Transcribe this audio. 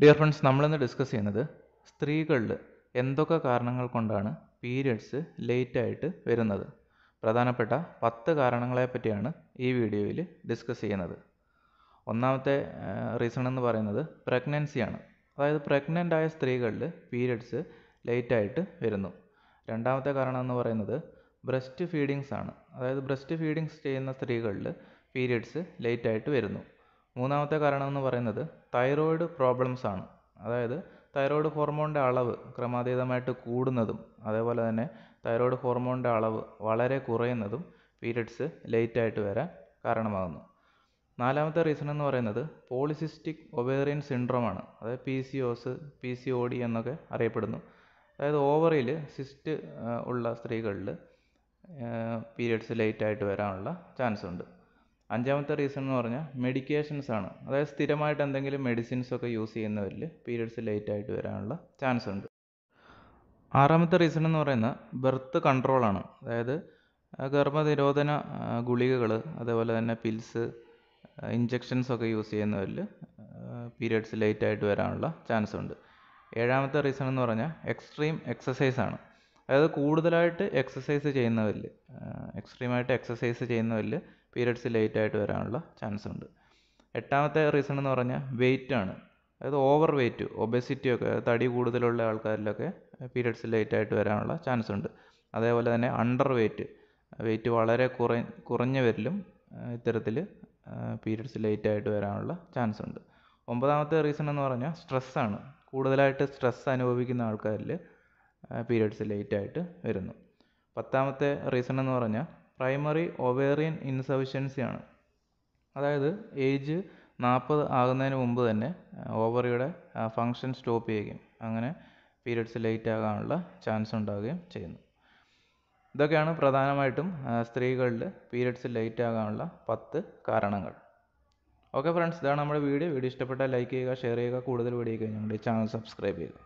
Dear friends നമ്മളിന്ന് discuss ചെയ്യുന്നത് സ്ത്രീകളിൽ എന്തൊക്കെ കാരണങ്ങൾ കൊണ്ടാണ് പീരിയഡ്സ് ലേറ്റ് ആയിട്ട് വരുന്നത്. പ്രധാനപ്പെട്ട പത്ത് കാരണങ്ങളെ പറ്റിയാണ് ഈ വീഡിയോയിൽ ഡിസ്കസ് ചെയ്യുന്നത്. ഒന്നാമത്തെ റീസൺ എന്ന് പറയുന്നത് പ്രഗ്നൻസിയാണ് അതായത് പ്രഗ്നന്റ് ആയ സ്ത്രീകളിൽ പീരിയഡ്സ് ലേറ്റ് ആയിട്ട് വരുന്നു. രണ്ടാമത്തെ കാരണം എന്ന് പറയുന്നത് ബ്രസ്റ്റ് ഫീഡിങ്സ് ആണ്. അതായത് ബ്രസ്റ്റ് ഫീഡിങ്സ് ചെയ്യുന്ന സ്ത്രീകളിൽ പീരിയഡ്സ് ലേറ്റ് ആയിട്ട് വരുന്നു. മൂന്നാമത്തെ കാരണം എന്ന് പറയുന്നത് തൈറോയിഡ് പ്രോബ്ലംസ് ആണ്. അതായത് തൈറോയിഡ് ഹോർമോണിന്റെ അളവ് ക്രമാതീതമായിട്ട് കൂടുന്നതും അതേപോലെ തന്നെ തൈറോയിഡ് ഹോർമോണിന്റെ അളവ് വളരെ കുറയുന്നതും പീരിയഡ്സ് ലേറ്റ് ആയിട്ട് വരാൻ കാരണമാകുന്നു. നാലാമത്തെ റീസൺ എന്ന് പറയുന്നത് പോളിസിസ്റ്റിക് ഒവേറിയൻ സിൻഡ്രോം ആണ്. അതായത് P C O S P C O D എന്നൊക്കെ അറിയപ്പെടുന്നു. അതായത് ഓവറിയിൽ സിസ്റ്റ് ഉള്ള സ്ത്രീകളിൽ പീരിയഡ്സ് ലേറ്റ് ആയിട്ട് വരാനുള്ള ചാൻസ് ഉണ്ട്. അഞ്ചാമത്തെ റീസൺ എന്ന് പറഞ്ഞാൽ മെഡിക്കേഷൻസ് ആണ്. അതായത് സ്ഥിരമായിട്ട് എന്തെങ്കിലും മെഡിസിൻസ് ഒക്കെ യൂസ് ചെയ്യുന്നവരിൽ പീരിയഡ്സ് ലേറ്റ് ആയിട്ട് വരാനുള്ള ചാൻസ് ഉണ്ട്. ആറാമത്തെ റീസൺ എന്ന് പറയുന്നത് ബർത്ത് കൺട്രോളാണ് അതായത് ഗർഭനിരോധന ഗുളികകൾ അതേപോലെ തന്നെ പിൽസ് ഇഞ്ചെക്ഷൻസ് ഒക്കെ യൂസ് ചെയ്യുന്നവരിൽ പീരിയഡ്സ് ലേറ്റ് ആയിട്ട് വരാനുള്ള ചാൻസ് ഉണ്ട്. ഏഴാമത്തെ റീസൺ എന്ന് പറഞ്ഞാൽ എക്സ്ട്രീം എക്സസൈസ് ആണ്. അതായത് കൂടുതലായിട്ട് എക്സസൈസ് ചെയ്യുന്നവരിൽ എക്സ്ട്രീമായിട്ട് എക്സസൈസ് ചെയ്യുന്നവരിൽ പീരിയഡ്സ് ലേറ്റ് ആയിട്ട് വരാനുള്ള ചാൻസ് ഉണ്ട്. എട്ടാമത്തെ റീസൺ എന്ന് പറഞ്ഞാൽ വെയിറ്റ് ആണ്. അതായത് ഓവർ വെയിറ്റ് ഒബെസിറ്റിയൊക്കെ തടി കൂടുതലുള്ള ആൾക്കാരിലൊക്കെ പീരിയഡ്സ് ലേറ്റ് ആയിട്ട് വരാനുള്ള ചാൻസ് ഉണ്ട്. അതേപോലെ തന്നെ അണ്ടർ വെയിറ്റ് വെയിറ്റ് വളരെ കുറ കുറഞ്ഞവരിലും ഇത്തരത്തിൽ പീരിയഡ്സ് ലേറ്റ് ആയിട്ട് വരാനുള്ള ചാൻസ് ഉണ്ട്. ഒമ്പതാമത്തെ റീസൺ എന്ന് പറഞ്ഞാൽ സ്ട്രെസ്സാണ് കൂടുതലായിട്ട് സ്ട്രെസ് അനുഭവിക്കുന്ന ആൾക്കാരിൽ പീരിയഡ്സ് ലേറ്റ് ആയിട്ട് വരുന്നു. പത്താമത്തെ റീസൺ എന്ന് പറഞ്ഞാൽ പ്രൈമറി ഒവേറിയൻ ഇൻസഫിഷ്യൻസിയാണ് അതായത് ഏജ് നാൽപ്പത് ആകുന്നതിന് മുമ്പ് തന്നെ ഓവറിയുടെ ഫങ്ഷൻ സ്റ്റോപ്പ് ചെയ്യുകയും അങ്ങനെ പീരിയഡ്സ് ലേറ്റ് ആകാനുള്ള ചാൻസ് ഉണ്ടാവുകയും ചെയ്യുന്നു. ഇതൊക്കെയാണ് പ്രധാനമായിട്ടും സ്ത്രീകളിൽ പീരിയഡ്സ് ലേറ്റ് ആകാനുള്ള പത്ത് കാരണങ്ങൾ. ഓക്കെ ഫ്രണ്ട്സ് ഇതാണ് നമ്മുടെ വീഡിയോ. വീഡിയോ ഇഷ്ടപ്പെട്ടാൽ ലൈക്ക് ചെയ്യുക ഷെയർ ചെയ്യുക കൂടുതൽ വീഡിയോ ഞങ്ങളുടെ ചാനൽ സബ്സ്ക്രൈബ് ചെയ്യുക.